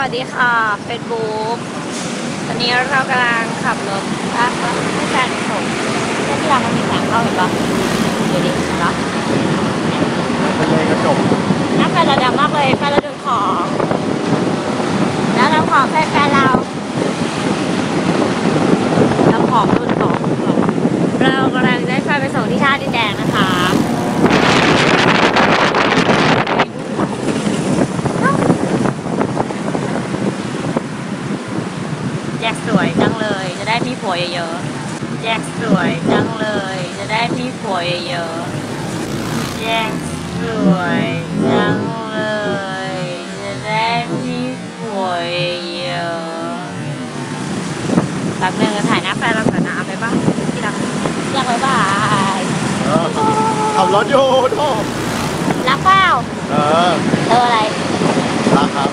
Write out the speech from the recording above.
วัสดีค่ะเฟซบุ๊กตอนนี้เรากำลังขับรถลากรถให้แฟนส่งเส้นที่เรามันมีแสงเข้าเห็นปะเดี๋ยวดิเห็นปะเป็นเลยกระจกน้าแฟนเราดำมากเลยแฟนเราดูของ แล้วเราขอแฟนแฟนเราเราของดูของเรากำลังได้แฟนไปส่งที่ท่าดินแดงนะคะ แจกสวยจังเลย จะได้มีผัวเยอะๆแจกสวยจังเลย จะได้มีผัวเยอะๆแจกสวยจังเลย จะได้มีผัวเยอะๆแป๊บนึงจะถ่ายหน้าแฟนเราก่อนนะเอาไปบ้างที่รักอยากไปบายเออขับรถอยู่โทษรักเปล่าเออเอออะไรรักครับ